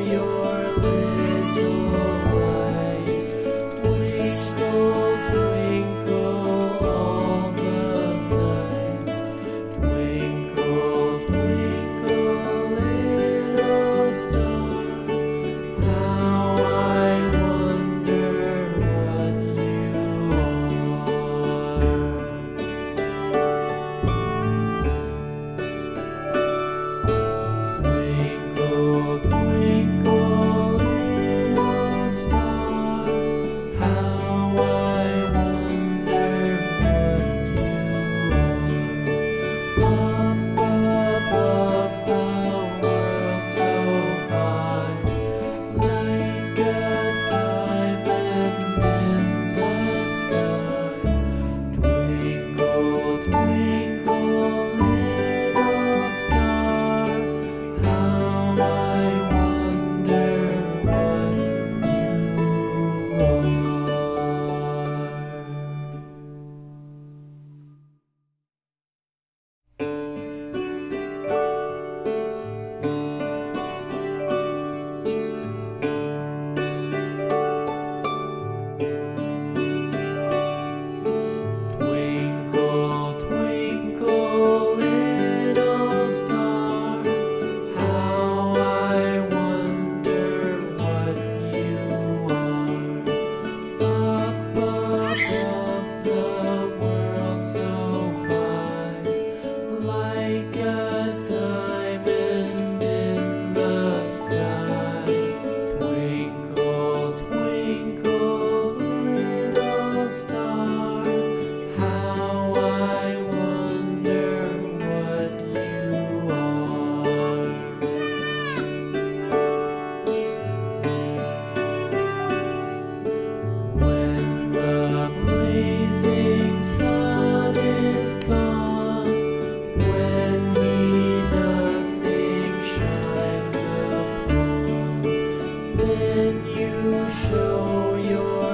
your wisdom. when you show your